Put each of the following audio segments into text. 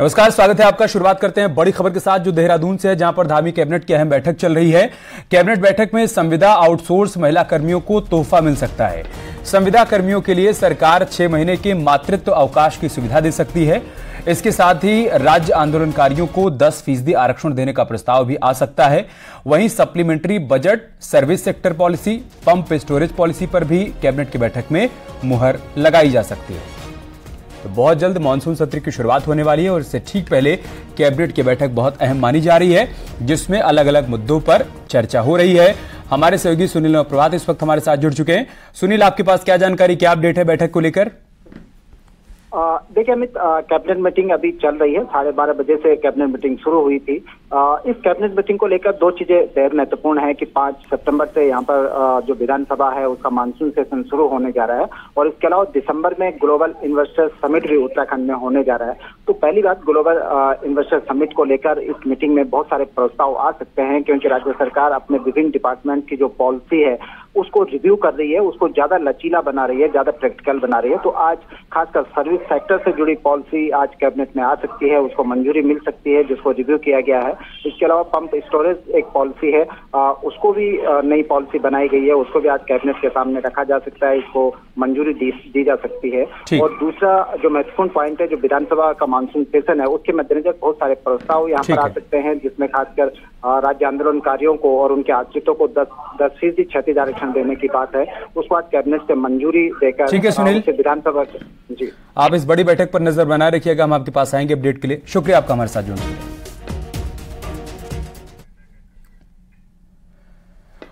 नमस्कार, स्वागत है आपका। शुरुआत करते हैं बड़ी खबर के साथ जो देहरादून से है, जहाँ पर धामी कैबिनेट की अहम बैठक चल रही है। कैबिनेट बैठक में संविदा आउटसोर्स महिला कर्मियों को तोहफा मिल सकता है। संविदा कर्मियों के लिए सरकार छह महीने के मातृत्व अवकाश की सुविधा दे सकती है। इसके साथ ही राज्य आंदोलनकारियों को 10 फ़ीसदी आरक्षण देने का प्रस्ताव भी आ सकता है। वहीं supplementary budget, service sector policy, pump storage policy पर भी कैबिनेट की बैठक में मुहर लगाई जा सकती है। तो बहुत जल्द मानसून सत्र की शुरुआत होने वाली है और इससे ठीक पहले कैबिनेट की बैठक बहुत अहम मानी जा रही है, जिसमें अलग अलग मुद्दों पर चर्चा हो रही है। हमारे सहयोगी सुनील प्रभात इस वक्त हमारे साथ जुड़ चुके हैं। सुनील, आपके पास क्या जानकारी, क्या अपडेट है बैठक को लेकर? देखिए अमित कैबिनेट मीटिंग अभी चल रही है। साढ़े बारह बजे से कैबिनेट मीटिंग शुरू हुई थी। आ, इस कैबिनेट मीटिंग को लेकर दो चीज़ें बेहद महत्वपूर्ण है कि पाँच सितंबर से यहाँ पर आ, जो विधानसभा है उसका मानसून सेशन शुरू होने जा रहा है। और इसके अलावा दिसंबर में ग्लोबल इन्वेस्टर समिट भी उत्तराखंड में होने जा रहा है। तो पहली बात ग्लोबल इन्वेस्टर समिट को लेकर इस मीटिंग में बहुत सारे प्रस्ताव आ सकते हैं क्योंकि राज्य सरकार अपने विभिन्न डिपार्टमेंट की जो पॉलिसी है उसको रिव्यू कर रही है उसको ज़्यादा लचीला बना रही है ज़्यादा प्रैक्टिकल बना रही है तो आज खासकर सर्विस सेक्टर से जुड़ी पॉलिसी आज कैबिनेट में आ सकती है उसको मंजूरी मिल सकती है जिसको रिव्यू किया गया है। इसके अलावा पंप स्टोरेज एक पॉलिसी है आ, उसको भी नई पॉलिसी बनाई गई है उसको भी आज कैबिनेट के सामने रखा जा सकता है इसको मंजूरी दी, दी जा सकती है। और दूसरा जो महत्वपूर्ण पॉइंट है जो विधानसभा का मानसून सेशन है उसके मद्देनजर बहुत सारे प्रस्ताव यहाँ पर आ सकते हैं जिसमें खासकर राज्य आंदोलनकारियों को और उनके आश्रितों को दस दस फ़ीसदी क्षति आरक्षण देने की बात है। उस बाद कैबिनेट से मंजूरी देकर ठीक है सुनील। विधानसभा जी। आप इस बड़ी बैठक पर नज़र बनाए रखिएगा। हम आपके पास आएँगे अपडेट के लिए। शुक्रिया आपका हमारे साथ जुड़ने के लिए।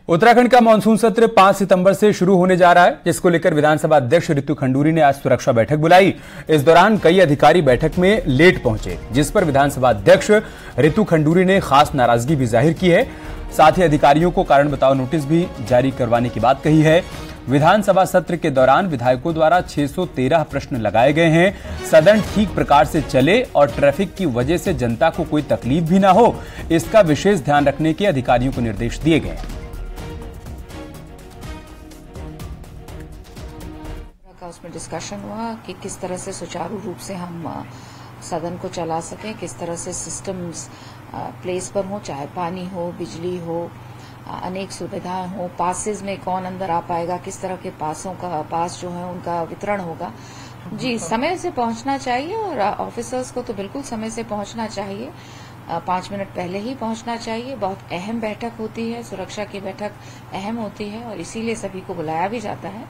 उत्तराखंड का मानसून सत्र 5 सितंबर से शुरू होने जा रहा है जिसको लेकर विधानसभा अध्यक्ष ऋतु खंडूरी ने आज सुरक्षा बैठक बुलाई। इस दौरान कई अधिकारी बैठक में लेट पहुँचे जिस पर विधानसभा अध्यक्ष ऋतु खंडूरी ने खास नाराज़गी भी ज़ाहिर की है। साथ ही अधिकारियों को कारण बताओ नोटिस भी जारी करवाने की बात कही है। विधानसभा सत्र के दौरान विधायकों द्वारा 613 प्रश्न लगाए गए हैं। सदन ठीक प्रकार से चले और ट्रैफ़िक की वजह से जनता को कोई तकलीफ़ भी ना हो, इसका विशेष ध्यान रखने के अधिकारियों को निर्देश दिए गए। उसमें डिस्कशन हुआ कि किस तरह से सुचारू रूप से हम सदन को चला सकें, किस तरह से सिस्टम्स प्लेस पर हो चाहे पानी हो बिजली हो अनेक सुविधाएँ हो पासेस में कौन अंदर आ पाएगा किस तरह के पासों का पास जो है उनका वितरण होगा। जी समय से पहुँचना चाहिए और ऑफिसर्स को तो बिल्कुल समय से पहुँचना चाहिए। पाँच मिनट पहले ही पहुँचना चाहिए। बहुत अहम बैठक होती है सुरक्षा की बैठक अहम होती है और इसीलिए सभी को बुलाया भी जाता है।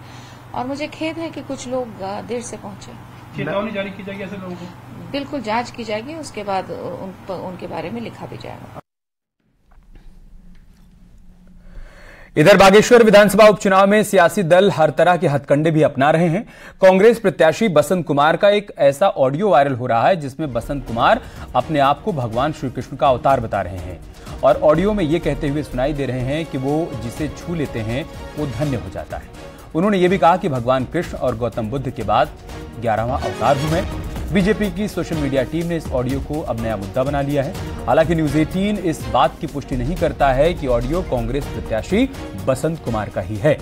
और मुझे खेद है कि कुछ लोग देर से पहुँचे। चेतावनी जारी की जाएगी ऐसे लोगों को? बिल्कुल जाँच की जाएगी उसके बाद उन, उनके बारे में लिखा भी जाएगा। इधर बागेश्वर विधानसभा उपचुनाव में सियासी दल हर तरह के हथकंडे भी अपना रहे हैं। कांग्रेस प्रत्याशी बसंत कुमार का एक ऐसा ऑडियो वायरल हो रहा है जिसमें बसंत कुमार अपने आप को भगवान श्री कृष्ण का अवतार बता रहे हैं और ऑडियो में ये कहते हुए सुनाई दे रहे हैं कि वो जिसे छू लेते हैं वो धन्य हो जाता है। उन्होंने ये भी कहा कि भगवान कृष्ण और गौतम बुद्ध के बाद ग्यारहवां अवतार हूँ मैं। बीजेपी की सोशल मीडिया टीम ने इस ऑडियो को अब नया मुद्दा बना लिया है। हालाँकि न्यूज़ 18 इस बात की पुष्टि नहीं करता है कि ऑडियो कांग्रेस प्रत्याशी बसंत कुमार का ही है।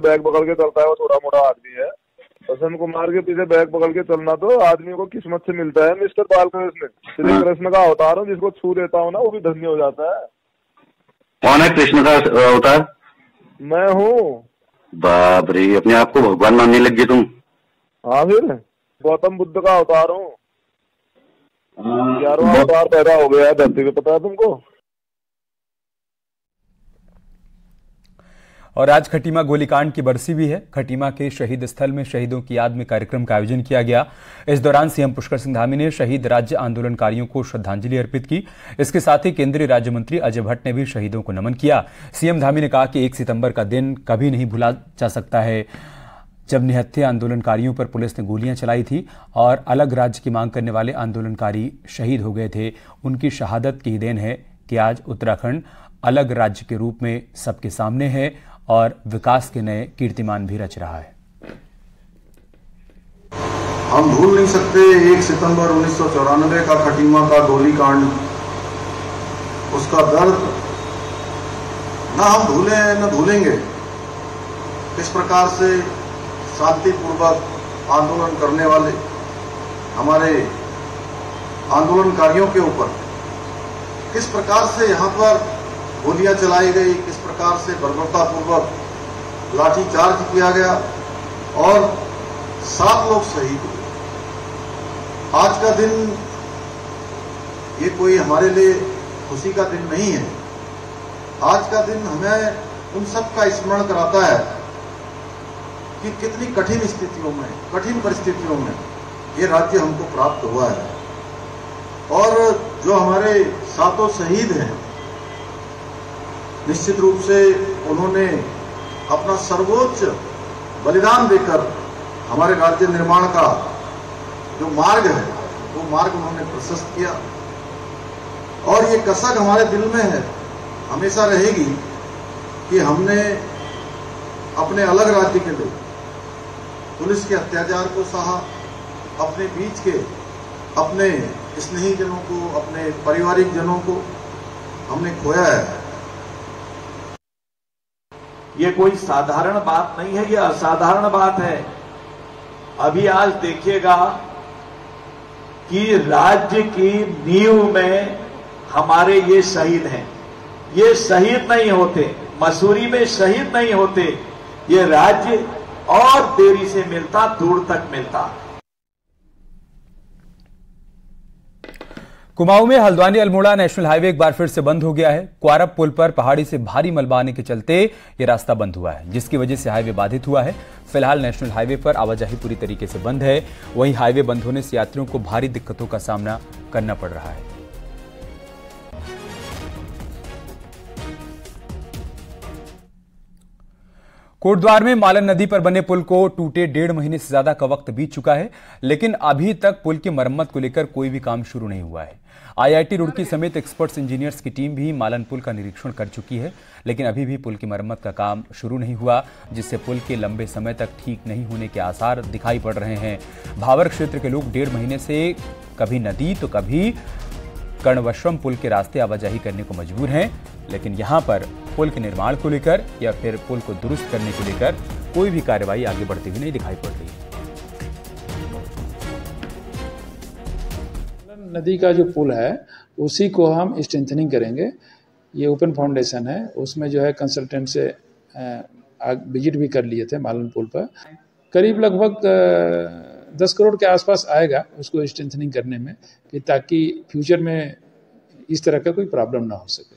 बैग पकड़ के चलता है, वो थोड़ा मोटा आदमी है। बसंत कुमार के पीछे बैग पकड़ के चलना तो आदमी को किस्मत से मिलता है मिस्टर बालकृष्ण। श्री हाँ। कृष्ण का अवतार हूँ जिसको छू देता हूँ ना वो भी धन्य हो जाता है। कौन है कृष्ण का अवतार? मैं हूँ। बाप रे अपने आप को भगवान मानने लग गए तुम। हाँ फिर? गौतम बुद्ध का अवतार हूँ। हाँ। ग्यारहवा अवतार पैदा हो गया है धरती पे पता है तुमको? और आज खटीमा गोलीकांड की बरसी भी है। खटीमा के शहीद स्थल में शहीदों की याद में कार्यक्रम का आयोजन किया गया। इस दौरान सीएम पुष्कर सिंह धामी ने शहीद राज्य आंदोलनकारियों को श्रद्धांजलि अर्पित की। इसके साथ ही केंद्रीय राज्य मंत्री अजय भट्ट ने भी शहीदों को नमन किया। सीएम धामी ने कहा कि एक सितंबर का दिन कभी नहीं भुला जा सकता है। जब निहत्थे आंदोलनकारियों पर पुलिस ने गोलियाँ चलाई थी और अलग राज्य की मांग करने वाले आंदोलनकारी शहीद हो गए थे, उनकी शहादत की देन है कि आज उत्तराखंड अलग राज्य के रूप में सबके सामने है और विकास के नए कीर्तिमान भी रच रहा है। हम भूल नहीं सकते, एक सितंबर उन्नीस सौ चौरानवे का खटीमा का गोलीकांड, उसका दर्द, न हम भूले हैं न भूलेंगे। किस प्रकार से शांतिपूर्वक आंदोलन करने वाले हमारे आंदोलनकारियों के ऊपर किस प्रकार से यहाँ पर गोलियाँ चलाई गई, किस प्रकार से बर्बरतापूर्वक लाठीचार्ज किया गया और सात लोग शहीद हुए। आज का दिन ये कोई हमारे लिए खुशी का दिन नहीं है। आज का दिन हमें उन सब का स्मरण कराता है कि कितनी कठिन स्थितियों में, कठिन परिस्थितियों में ये राज्य हमको प्राप्त हुआ है। और जो हमारे सातों शहीद हैं निश्चित रूप से उन्होंने अपना सर्वोच्च बलिदान देकर हमारे राज्य निर्माण का जो मार्ग है, वो मार्ग उन्होंने प्रशस्त किया। और ये कसक हमारे दिल में है, हमेशा रहेगी कि हमने अपने अलग राज्य के लिए पुलिस के अत्याचार को सहा, अपने बीच के, अपने स्नेही जनों को, अपने पारिवारिक जनों को हमने खोया है। ये कोई साधारण बात नहीं है, ये असाधारण बात है। अभी आज देखिएगा कि राज्य की नींव में हमारे ये शहीद हैं। ये शहीद नहीं होते, मसूरी में शहीद नहीं होते। ये राज्य और देरी से मिलता, दूर तक मिलता। कुमाऊं में हल्द्वानी अल्मोड़ा नेशनल हाईवे एक बार फिर से बंद हो गया है। क्वारब पुल पर पहाड़ी से भारी मलबा आने के चलते यह रास्ता बंद हुआ है, जिसकी वजह से हाईवे बाधित हुआ है। फ़िलहाल नेशनल हाईवे पर आवाजाही पूरी तरीके से बंद है। वहीं हाईवे बंद होने से यात्रियों को भारी दिक्कतों का सामना करना पड़ रहा है। कोटद्वार में मालन नदी पर बने पुल को टूटे डेढ़ महीने से ज़्यादा का वक्त बीत चुका है, लेकिन अभी तक पुल की मरम्मत को लेकर कोई भी काम शुरू नहीं हुआ है। आईआईटी रुड़की समेत एक्सपर्ट्स इंजीनियर्स की टीम भी मालन पुल का निरीक्षण कर चुकी है, लेकिन अभी भी पुल की मरम्मत का काम शुरू नहीं हुआ, जिससे पुल के लंबे समय तक ठीक नहीं होने के आसार दिखाई पड़ रहे हैं। भावर क्षेत्र के लोग डेढ़ महीने से कभी नदी तो कभी कर्णवश्रम पुल के रास्ते आवाजाही करने को मजबूर हैं, लेकिन यहाँ पर पुल के निर्माण को लेकर या फिर पुल को दुरुस्त करने को लेकर कोई भी कार्रवाई आगे बढ़ती हुई नहीं दिखाई पड़ रही। नदी का जो पुल है, उसी को हम स्ट्रेंथनिंग करेंगे। ये ओपन फाउंडेशन है। उसमें जो है कंसल्टेंट से विज़िट भी कर लिए थे मालन पुल पर। करीब लगभग दस करोड़ के आसपास आएगा उसको स्ट्रेंथनिंग करने में, कि ताकि फ्यूचर में इस तरह का कोई प्रॉब्लम ना हो सके।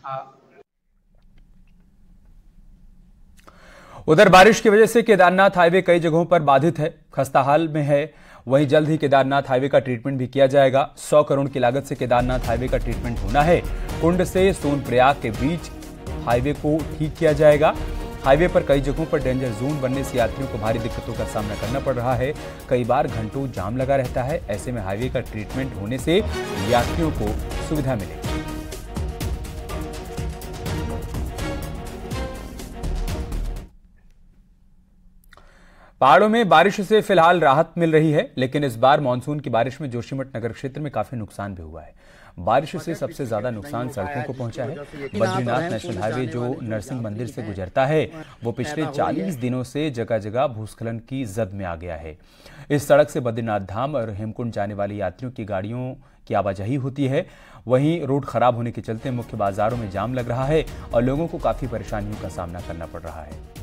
उधर बारिश की वजह से केदारनाथ हाईवे कई जगहों पर बाधित है। खस्ता हाल में है। वहीं जल्द ही केदारनाथ हाईवे का ट्रीटमेंट भी किया जाएगा। 100 करोड़ की लागत से केदारनाथ हाईवे का ट्रीटमेंट होना है। कुंड से सोनप्रयाग के बीच हाईवे को ठीक किया जाएगा। हाईवे पर कई जगहों पर डेंजर जोन बनने से यात्रियों को भारी दिक्कतों का सामना करना पड़ रहा है। कई बार घंटों जाम लगा रहता है। ऐसे में हाईवे का ट्रीटमेंट होने से यात्रियों को सुविधा मिलेगी। पहाड़ों में बारिश से फ़िलहाल राहत मिल रही है लेकिन इस बार मानसून की बारिश में जोशीमठ नगर क्षेत्र में काफ़ी नुकसान भी हुआ है। बारिश से सबसे ज़्यादा नुकसान सड़कों को पहुँचा है। बद्रीनाथ नेशनल हाईवे जो नरसिंह मंदिर से गुजरता है वो पिछले 40 दिनों से जगह जगह भूस्खलन की जद में आ गया है। इस सड़क से बद्रीनाथ धाम और हेमकुंड जाने वाली यात्रियों की गाड़ियों की आवाजाही होती है। वहीं रोड खराब होने के चलते मुख्य बाजारों में जाम लग रहा है और लोगों को काफ़ी परेशानियों का सामना करना पड़ रहा है।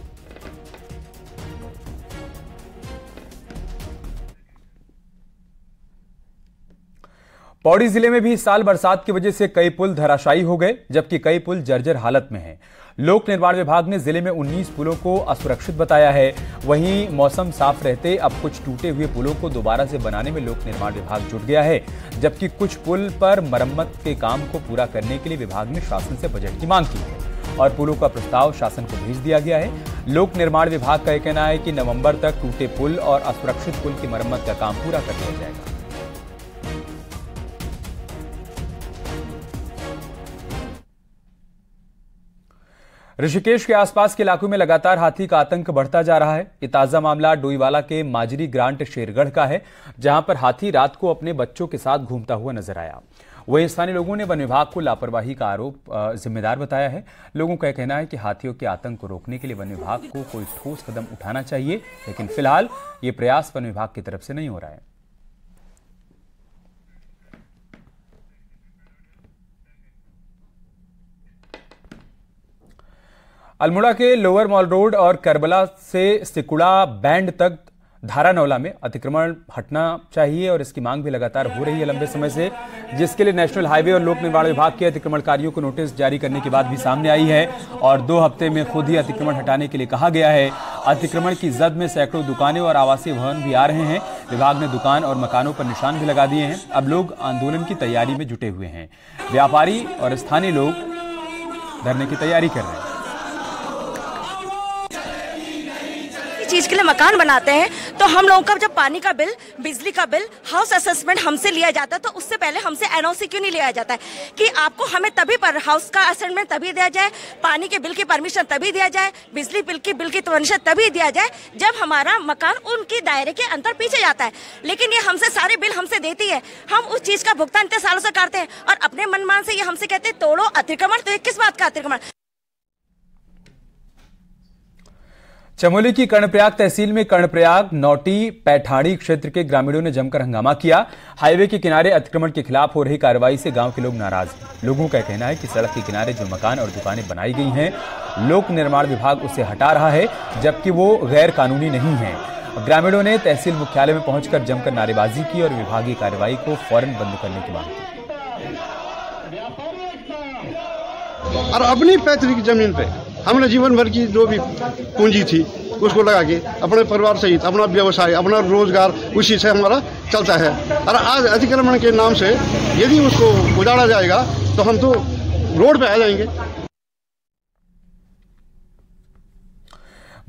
पौड़ी ज़िले में भी इस साल बरसात की वजह से कई पुल धराशायी हो गए, जबकि कई पुल जर्जर हालत में हैं। लोक निर्माण विभाग ने ज़िले में 19 पुलों को असुरक्षित बताया है। वहीं मौसम साफ़ रहते अब कुछ टूटे हुए पुलों को दोबारा से बनाने में लोक निर्माण विभाग जुट गया है, जबकि कुछ पुल पर मरम्मत के काम को पूरा करने के लिए विभाग ने शासन से बजट की मांग की है। और पुलों का प्रस्ताव शासन को भेज दिया गया है। लोक निर्माण विभाग का यह कहना है कि नवंबर तक टूटे पुल और असुरक्षित पुल की मरम्मत का काम पूरा कर दिया जाएगा। ऋषिकेश के आसपास के इलाकों में लगातार हाथी का आतंक बढ़ता जा रहा है। ये ताज़ा मामला डोईवाला के माजरी ग्रांट शेरगढ़ का है, जहाँ पर हाथी रात को अपने बच्चों के साथ घूमता हुआ नज़र आया। वहीं स्थानीय लोगों ने वन विभाग को लापरवाही का आरोप जिम्मेदार बताया है। लोगों का कहना है कि हाथियों के आतंक को रोकने के लिए वन विभाग को कोई ठोस कदम उठाना चाहिए, लेकिन फ़िलहाल ये प्रयास वन विभाग की तरफ़ से नहीं हो रहा है। अल्मोड़ा के लोअर मॉल रोड और करबला से सिकुड़ा बैंड तक धारा नौला में अतिक्रमण, हटना चाहिए और इसकी मांग भी लगातार हो रही है लंबे समय से, जिसके लिए नेशनल हाईवे और लोक निर्माण विभाग के अतिक्रमणकारियों को नोटिस जारी करने की बात भी सामने आई है और दो हफ़्ते में खुद ही अतिक्रमण हटाने के लिए कहा गया है। अतिक्रमण की जद में सैकड़ों दुकानें और आवासीय भवन भी आ रहे हैं। विभाग ने दुकान और मकानों पर निशान भी लगा दिए हैं। अब लोग आंदोलन की तैयारी में जुटे हुए हैं। व्यापारी और स्थानीय लोग धरने की तैयारी कर रहे हैं। चीज़ के लिए मकान बनाते हैं तो हम लोगों का जब पानी का बिल, बिजली का बिल हाउस असेसमेंट हमसे लिया जाता है तो उससे पहले हमसे एनओसी क्यों नहीं लिया जाता है? कि आपको हमें तभी पर हाउस का असेसमेंट तभी दिया जाए, पानी के बिल की परमिशन तभी दिया जाए, बिजली बिल की बिल की परमिशन तभी दिया जाए, जब हमारा मकान उनकी दायरे के अंतर पीछे जाता है। लेकिन ये हमसे सारे बिल हमसे देती है। हम उस चीज़ का भुगतान इतने सालों से करते हैं और अपने मनमान से ये हमसे कहते हैं, तोड़ो अतिक्रमण। तो किस बात का अतिक्रमण? चमोली की कर्णप्रयाग तहसील में कर्णप्रयाग, नौटी, पैठाड़ी क्षेत्र के ग्रामीणों ने जमकर हंगामा किया। हाईवे के किनारे अतिक्रमण के खिलाफ हो रही कार्रवाई से गाँव के लोग नाराज़ हैं। लोगों का कहना है कि सड़क के किनारे जो मकान और दुकानें बनाई गई हैं, लोक निर्माण विभाग उसे हटा रहा है, जबकि वो गैर कानूनी नहीं है। ग्रामीणों ने तहसील मुख्यालय में पहुंचकर जमकर नारेबाजी की और विभागीय कार्रवाई को फ़ौरन बंद करने की मांग की। और अपनी पैतृक ज़मीन पे हमने जीवन भर की जो भी पूंजी थी, उसको लगा के अपने परिवार सहित, अपना व्यवसाय, अपना रोज़गार उसी से हमारा चलता है। और आज अतिक्रमण के नाम से यदि उसको उजाड़ा जाएगा तो हम तो रोड पे आ जाएँगे।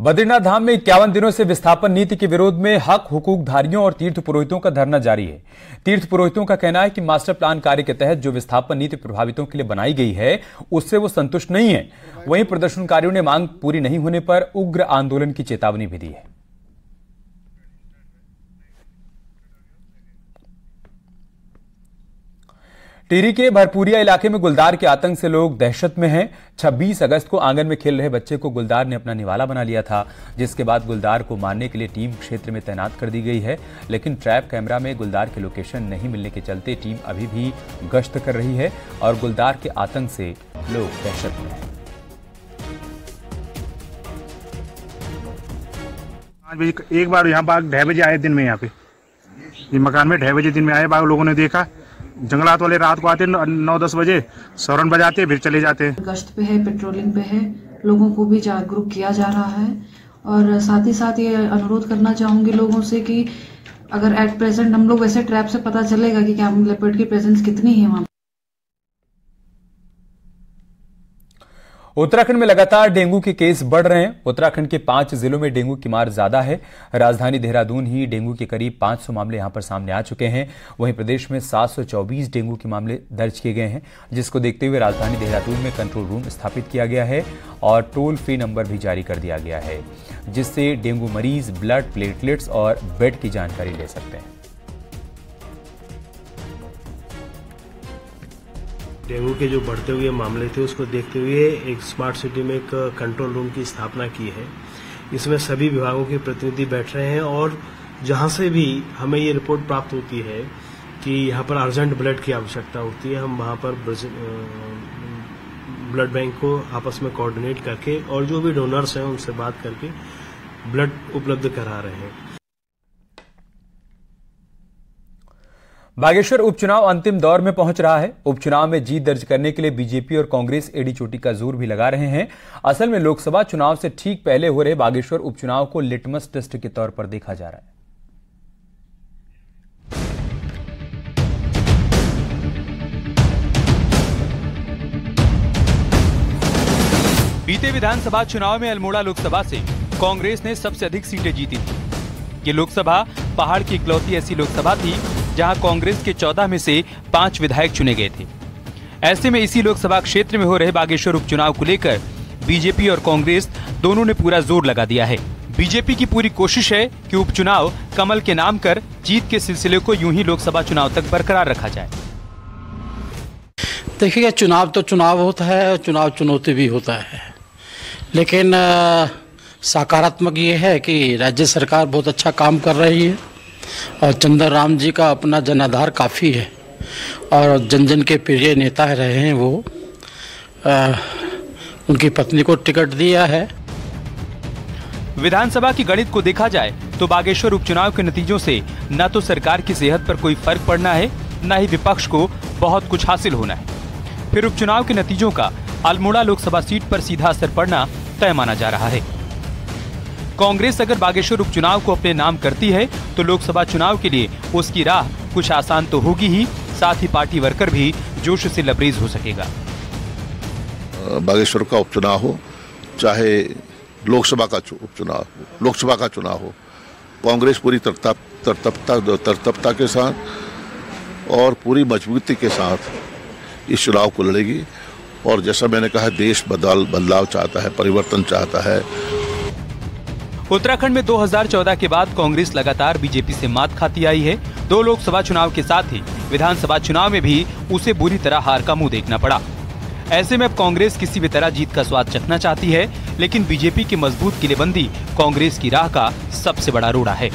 बद्रीनाथ धाम में इक्यावन दिनों से विस्थापन नीति के विरोध में हक, हुकूकधारियों और तीर्थ पुरोहितों का धरना जारी है। तीर्थ पुरोहितों का कहना है कि मास्टर प्लान कार्य के तहत जो विस्थापन नीति प्रभावितों के लिए बनाई गई है, उससे वो संतुष्ट नहीं है। वहीं प्रदर्शनकारियों ने मांग पूरी नहीं होने पर उग्र आंदोलन की चेतावनी भी दी है। टिहरी के भरपूरिया इलाके में गुलदार के आतंक से लोग दहशत में हैं। 26 अगस्त को आँगन में खेल रहे बच्चे को गुलदार ने अपना निवाला बना लिया था, जिसके बाद गुलदार को मारने के लिए टीम क्षेत्र में तैनात कर दी गई है। लेकिन ट्रैप कैमरा में गुलदार के लोकेशन नहीं मिलने के चलते टीम अभी भी गश्त कर रही है और गुलदार के आतंक से लोग दहशत में हैं। एक बार यहाँ बाग ढाई बजे आए दिन में यहाँ पे। मकान में ढाई बजे दिन में आए बाग लोगों ने देखा। जंगलात वाले रात को आते नौ दस बजे, सौरन बजाते, फिर चले जाते हैं। गश्त पे है, पेट्रोलिंग पे है, लोगों को भी जागरूक किया जा रहा है। और साथ ही साथ ये अनुरोध करना चाहूँगी लोगों से कि अगर एट प्रेजेंट हम लोग वैसे ट्रैप से पता चलेगा कि क्या लेपर्ड की प्रेजेंस कितनी है वहाँ उत्तराखंड में लगातार डेंगू के केस बढ़ रहे हैं। उत्तराखंड के पाँच जिलों में डेंगू की मार ज़्यादा है। राजधानी देहरादून ही डेंगू के करीब 500 मामले यहाँ पर सामने आ चुके हैं। वहीं प्रदेश में 724 डेंगू के मामले दर्ज किए गए हैं, जिसको देखते हुए राजधानी देहरादून में कंट्रोल रूम स्थापित किया गया है और टोल फ्री नंबर भी जारी कर दिया गया है, जिससे डेंगू मरीज़ ब्लड प्लेटलेट्स और बेड की जानकारी ले सकते हैं। डेंगू के जो बढ़ते हुए मामले थे, उसको देखते हुए एक स्मार्ट सिटी में एक कंट्रोल रूम की स्थापना की है। इसमें सभी विभागों के प्रतिनिधि बैठ रहे हैं और जहाँ से भी हमें ये रिपोर्ट प्राप्त होती है कि यहाँ पर अर्जेंट ब्लड की आवश्यकता होती है, हम वहाँ पर ब्लड बैंक को आपस में कोऑर्डिनेट करके और जो भी डोनर्स हैं उनसे बात करके ब्लड उपलब्ध करा रहे हैं। बागेश्वर उपचुनाव अंतिम दौर में पहुँच रहा है। उपचुनाव में जीत दर्ज करने के लिए बीजेपी और कांग्रेस एडी चोटी का ज़ोर भी लगा रहे हैं। असल में लोकसभा चुनाव से ठीक पहले हो रहे बागेश्वर उपचुनाव को लिटमस टेस्ट के तौर पर देखा जा रहा है। बीते विधानसभा चुनाव में अल्मोड़ा लोकसभा से कांग्रेस ने सबसे अधिक सीटें जीती थी। ये लोकसभा पहाड़ की इकलौती ऐसी लोकसभा थी जहाँ कांग्रेस के चौदह में से पाँच विधायक चुने गए थे। ऐसे में इसी लोकसभा क्षेत्र में हो रहे बागेश्वर उपचुनाव को लेकर बीजेपी और कांग्रेस दोनों ने पूरा ज़ोर लगा दिया है। बीजेपी की पूरी कोशिश है कि उपचुनाव कमल के नाम कर जीत के सिलसिले को यूँ ही लोकसभा चुनाव तक बरकरार रखा जाए। देखिए, चुनाव तो चुनाव होता है चुनाव चुनौती भी होता है। लेकिन सकारात्मक ये है कि राज्य सरकार बहुत अच्छा काम कर रही है। और चंद्र राम जी का अपना जनाधार काफ़ी है और जन जन के प्रिय नेता है रहे हैं वो। आ, उनकी पत्नी को टिकट दिया है। विधानसभा की गणित को देखा जाए तो बागेश्वर उपचुनाव के नतीजों से न तो सरकार की सेहत पर कोई फ़र्क पड़ना है न ही विपक्ष को बहुत कुछ हासिल होना है। फिर उपचुनाव के नतीजों का अल्मोड़ा लोकसभा सीट पर सीधा असर पड़ना तय माना जा रहा है। कांग्रेस अगर बागेश्वर उपचुनाव को अपने नाम करती है तो लोकसभा चुनाव के लिए उसकी राह कुछ आसान तो होगी ही, साथ ही पार्टी वर्कर भी जोश से लबरेज हो सकेगा। बागेश्वर का उपचुनाव हो, चाहे लोकसभा का उपचुनाव हो, लोकसभा का चुनाव हो, कांग्रेस पूरी तरतपता तरतपता के साथ और पूरी मजबूती के साथ इस चुनाव को लड़ेगी। और जैसा मैंने कहा, देश बदल, बदलाव चाहता है, परिवर्तन चाहता है उत्तराखंड में 2014 के बाद कांग्रेस लगातार बीजेपी से मात खाती आई है। दो लोकसभा चुनाव के साथ ही विधानसभा चुनाव में भी उसे बुरी तरह हार का मुँह देखना पड़ा। ऐसे में अब कांग्रेस किसी भी तरह जीत का स्वाद चखना चाहती है, लेकिन बीजेपी की मज़बूत किलेबंदी कांग्रेस की राह का सबसे बड़ा रोड़ा है।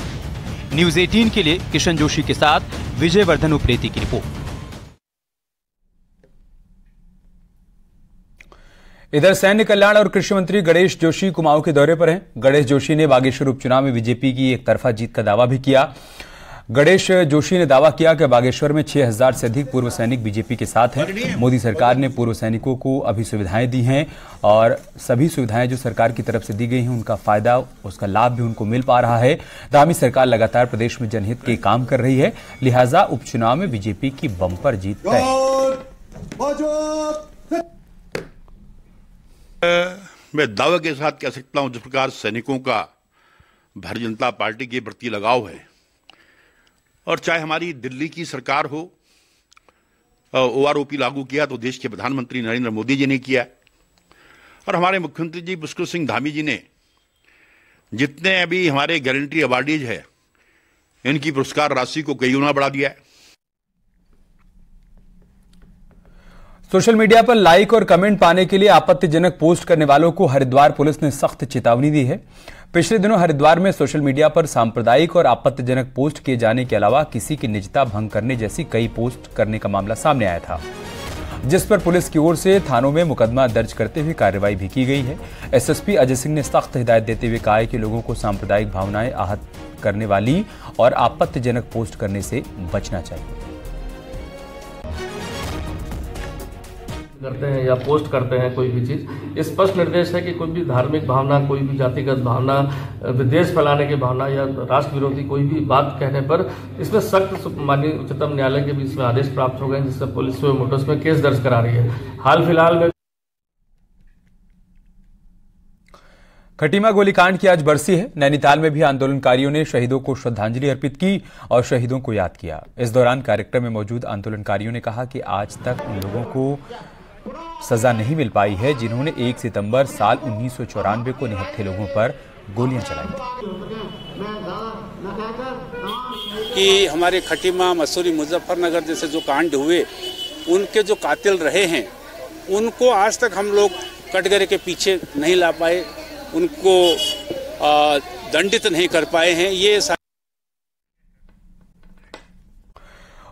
न्यूज़ 18 के लिए किशन जोशी के साथ विजय वर्धन उप्रेती की रिपोर्ट। इधर सैन्य कल्याण और कृषि मंत्री गणेश जोशी कुमाऊं के दौरे पर हैं। गणेश जोशी ने बागेश्वर उपचुनाव में बीजेपी की एक तरफा जीत का दावा भी किया। गणेश जोशी ने दावा किया कि बागेश्वर में 6000 से अधिक पूर्व सैनिक बीजेपी के साथ हैं। मोदी सरकार ने पूर्व सैनिकों को अभी सुविधाएँ दी हैं और सभी सुविधाएँ जो सरकार की तरफ़ से दी गई हैं, उनका फ़ायदा, उसका लाभ भी उनको मिल पा रहा है। दामी सरकार लगातार प्रदेश में जनहित के काम कर रही है। लिहाजा उपचुनाव में बीजेपी की बंपर जीत तय। मैं दावे के साथ कह सकता हूँ, जिस प्रकार सैनिकों का भारतीय जनता पार्टी के प्रति लगाव है, और चाहे हमारी दिल्ली की सरकार हो ओ आर ओ पी लागू किया तो देश के प्रधानमंत्री नरेंद्र मोदी जी ने किया, और हमारे मुख्यमंत्री जी पुष्कर सिंह धामी जी ने, जितने अभी हमारे गारंटी अवार्डीज है, इनकी पुरस्कार राशि को कई गुना बढ़ा दिया है। सोशल मीडिया पर लाइक और कमेंट पाने के लिए आपत्तिजनक पोस्ट करने वालों को हरिद्वार पुलिस ने सख्त चेतावनी दी है। पिछले दिनों हरिद्वार में सोशल मीडिया पर सांप्रदायिक और आपत्तिजनक पोस्ट किए जाने के अलावा किसी की निजता भंग करने जैसी कई पोस्ट करने का मामला सामने आया था। जिस पर पुलिस की ओर से थानों में मुकदमा दर्ज करते हुए कार्रवाई भी की गई है। एसएसपी अजय सिंह ने सख्त हिदायत देते हुए कहा है कि लोगों को सांप्रदायिक भावनाएँ आहत करने वाली और आपत्तिजनक पोस्ट करने से बचना चाहिए। करते हैं या पोस्ट करते हैं कोई भी चीज़ स्पष्ट निर्देश है कि कोई भी धार्मिक भावना, कोई भी जातिगत भावना, विदेश फैलाने की भावना या राष्ट्र विरोधी कोई भी बात कहने पर इसमें सख्त माननीय उच्चतम न्यायालय के भी इसमें आदेश प्राप्त हो गए जिससे पुलिस मोटर्स में केस दर्ज करा रही है। हाल फ़िलहाल में खटीमा गोलीकांड की आज बरसी है। नैनीताल में भी आंदोलनकारियों ने शहीदों को श्रद्धांजलि अर्पित की और शहीदों को याद किया। इस दौरान कार्यक्रम में मौजूद आंदोलनकारियों ने कहा कि आज तक उन लोगों को सजा नहीं मिल पाई है जिन्होंने 1 सितंबर साल उन्नीस सौ चौरानवे को निहत्थे लोगों पर गोलियाँ चलाई थी। कि हमारे खटीमा, मसूरी, मुजफ्फरनगर जैसे जो कांड हुए, उनके जो कातिल रहे हैं, उनको आज तक हम लोग कटघरे के पीछे नहीं ला पाए, उनको दंडित नहीं कर पाए हैं। ये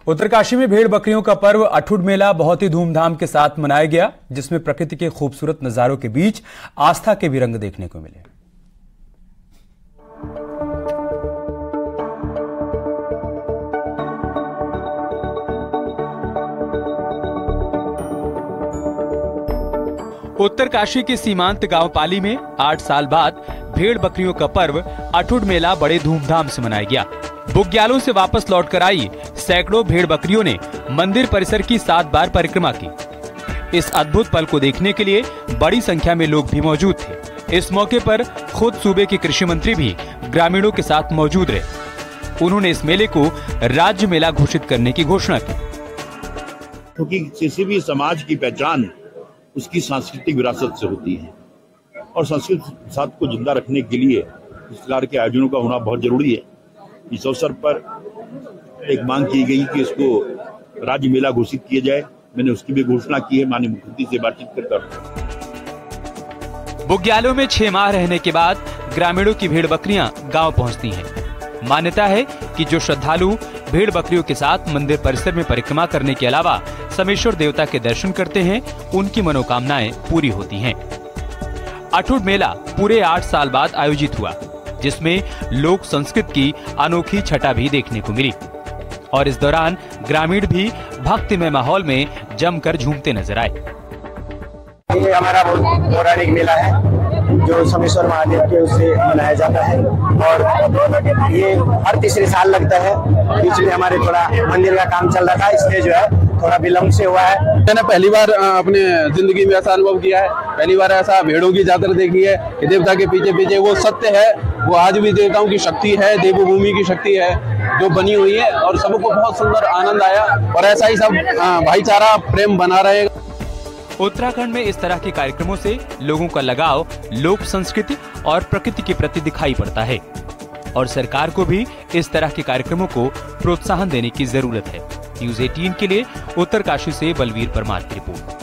उत्तरकाशी में भेड़ बकरियों का पर्व अठुड मेला बहुत ही धूमधाम के साथ मनाया गया, जिसमें प्रकृति के खूबसूरत नजारों के बीच आस्था के भी रंग देखने को मिले। उत्तरकाशी के सीमांत गाँव पाली में आठ साल बाद भेड़ बकरियों का पर्व अठुड मेला बड़े धूमधाम से मनाया गया। बुग्यालों से वापस लौटकर आई सैकड़ों भेड़ बकरियों ने मंदिर परिसर की सात बार परिक्रमा की। इस अद्भुत पल को देखने के लिए बड़ी संख्या में लोग भी मौजूद थे। इस मौके पर खुद सूबे के कृषि मंत्री भी ग्रामीणों के साथ मौजूद रहे। उन्होंने इस मेले को राज्य मेला घोषित करने की घोषणा की। क्योंकि किसी भी समाज की पहचान उसकी सांस्कृतिक विरासत से होती है। और संस्कृत साथ को ज़िंदा रखने के लिए इस प्रकार के आयोजनों का होना बहुत ज़रूरी है। इस अवसर पर एक मांग की गई कि इसको राज्य मेला घोषित किया जाए। मैंने उसकी भी घोषणा की है, माननीय मुख्यमंत्री से बातचीत कर बुग्यालों में छह माह रहने के बाद ग्रामीणों की भेड़ बकरियाँ गाँव पहुँचती हैं। मान्यता है कि जो श्रद्धालु भेड़ बकरियों के साथ मंदिर परिसर में परिक्रमा करने के अलावा समेश्वर देवता के दर्शन करते हैं, उनकी मनोकामनाएँ पूरी होती हैं। अठूट मेला पूरे आठ साल बाद आयोजित हुआ, जिसमें लोक संस्कृत की अनोखी छटा भी देखने को मिली। और इस दौरान ग्रामीण भी भक्तिमय माहौल में जमकर झूमते नज़र आए। ये हमारा बहुत पौराणिक मेला है, जो समेश्वर महादेव के उससे मनाया जाता है। और ये हर तीसरे साल लगता है, बीच में हमारे थोड़ा मंदिर का काम चल रहा था, इसलिए जो है थोड़ा विलम्ब से हुआ है। मैंने पहली बार अपने ज़िंदगी में ऐसा अनुभव किया है। पहली बार ऐसा भेड़ों की जात्रा देखी है कि देवता के पीछे पीछे वो सत्य है वो आज भी देवताओं की शक्ति है देवभूमि की शक्ति है जो बनी हुई है और सबको बहुत सुंदर आनंद आया और ऐसा ही सब भाईचारा प्रेम बना रहेगा। उत्तराखंड में इस तरह के कार्यक्रमों से लोगों का लगाव लोक संस्कृति और प्रकृति के प्रति दिखाई पड़ता है। और सरकार को भी इस तरह के कार्यक्रमों को प्रोत्साहन देने की ज़रूरत है। न्यूज़ 18 के लिए उत्तरकाशी से बलवीर परमार की रिपोर्ट।